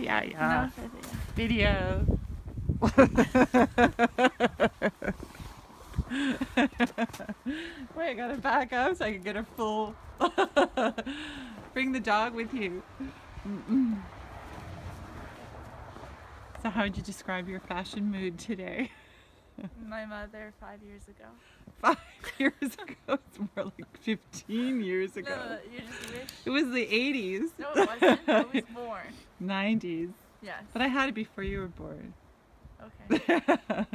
yeah, yeah. No, yeah. Video. Wait, I gotta back up so I can get a full. Bring the dog with you. Mm-mm. So, how would you describe your fashion mood today? My mother five years ago. Five years ago? It's more like 15 years ago. No, you just wish. It was the 80s. No, it wasn't. I was born. 90s. Yes. But I had it before you were born. Okay.